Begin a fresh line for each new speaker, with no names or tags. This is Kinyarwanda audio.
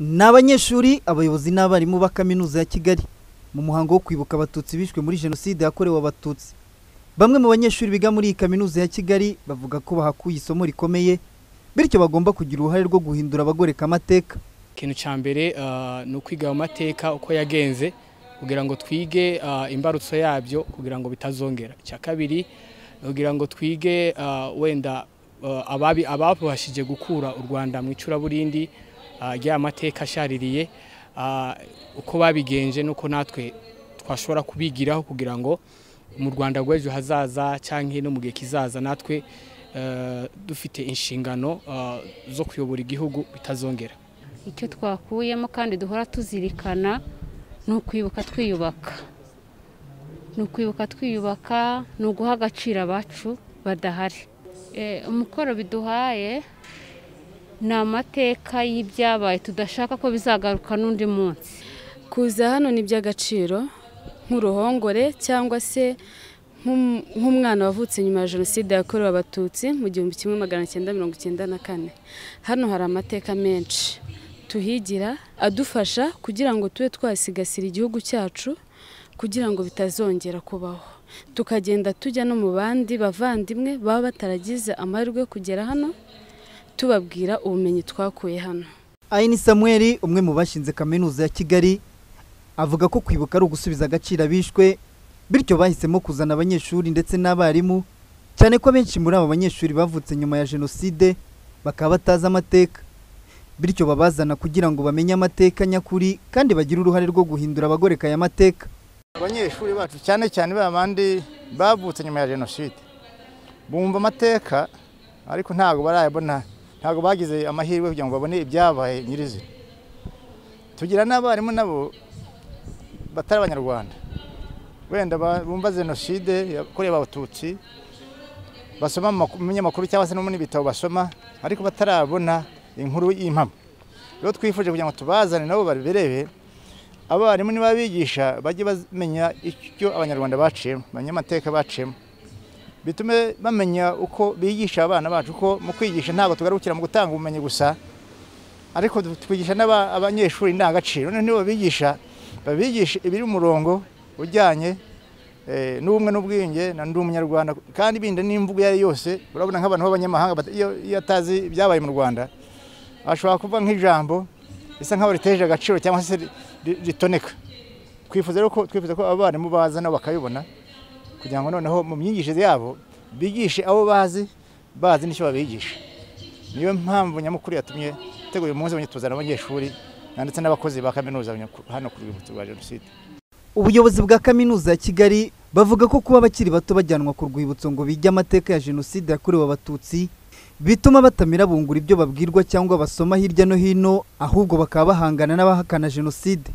ni abanyeshuri abayobozi n'abarimu ba kaminuza ya kigali. Mu muhango wo kwibuka abatutsi bishwe muri jenoside yakorewe abatutsi. Bamwe mu banyeshuri biga muri iyi kaminuza ya kigali bavuga ko bahakuye isomo rikomeye bityo bagomba kugira uruhare rwo guhindura abagoreka amateka.
Ikintu cya mbere ni ukwiga amateka uko yagenze kugira ngo twige imbarutso yabyo kugira ngo bitazongera. Icya kabiri kugira ngo twige wenda ababashije gukura u rwanda mu icuraburindi ry'aya mateka ashaririye uko babigenje nuko natwe twashobora kubigiraho kugira ngo mu rwanda rw'ejo hazaza cyangwa no mu gihe kizaza natwe dufite inshingano zo kuyobora igihugu bitazongera.
Icyo twakuyemo kandi duhora tuzirikana ni ukwibuka twiyubaka. Ni ukwibuka twiyubaka ni uguha agaciro abacu badahari. Umukoro biduhaye ni amateka y'ibyabaye. Tudashaka ko bizagaruka n'undi munsi.
Kuza hano ni iby'agaciro nk'uruhongore cyangwa se nk'umwana wavutse nyuma ya jenoside yakorewe abatutsi mu gihumbi kimwe magana cyenda mirongo icyenda na kane. Hano hari amateka menshi. Tuhigira adufasha kugira ngo tube twasigasira igihugu cyacu kugira ngo bitazongera kubaho. Tukagenda tujya no mu bandi bavandimwe baba bataragize amahirwe yo kugera hano tubabwira ubumenyi twakuye hano.
Ayini samuel umwe mu bashinze kaminuza ya kigali avuga ko kwibuka ari ugusubiza agaciro abishwe bityo bahisemo kuzana abanyeshuri ndetse n'abarimu cyane ko abenshi muri abo banyeshuri bavutse nyuma ya jenoside bakaba batazi amateka. Bityo babazana kugira ngo bamenye amateka nyakuri kandi bagire uruhare rwo guhindura abagoreka aya mateka.
Abanyeshuri bacu cyane cyane ba bandi bavutse nyuma ya jenoside bumva amateka ariko ntabwo barayabona. Ntabwo bagize amahirwe kugira ngo babone ibyabaye nyirizina tugira n'abarimu nabo batari abanyarwanda. Wenda bumva jenoside yakorewe abatutsi basoma mu binyamakuru cyangwa se no mu bitabo basoma ariko batarabona inkuru y'impamo. Rero twifuje kugira ngo tubazane nabo babirebe abarimu niba bigisha bajye bamenya icyo abanyarwanda baciyemo bamenye amateka baciyemo. Bitume bamenya uko bigisha abana bacu ko mu kwigisha ntabwo tugarukira mu gutanga ubumenyi gusa ariko twigisha n'abanyeshuri indangagaciro niba bigisha babigisha ibiri umurongo ujyanye n'ubumwe n'ubwiyunge na ndi umunyarwanda. Kandi bindi n'imvugo iyo ari yose urabona nk'abantu b'abanyamahanga iyo atazi ibyabaye mu rwanda ashobora kuvuga nk'ijambo risa nk'aho riteje agaciro cyangwa se ritoneka. Twifuza ko abarimu baza nabo bakabibona kugira ngo noneho mu myigishirize yabo bigishe abo bazi bazi n'icyo babigisha. Niyo mpamvu nyamukuru yatumye dutegura uyu munsi tuzana abanyeshuri ndetse n'abakozi ba kaminuza hano ku rwibutso rwa jenoside.
Ubuyobozi bwa kaminuza ya kigali bavuga ko kuba abakiri bato bajyanwa ku rwibutso ngo bige amateka ya jenoside yakorewe abatutsi bituma batamira bungura ibyo babwirwa cyangwa basoma hirya no hino ahubwo bakaba bahangana n'abahakana jenoside.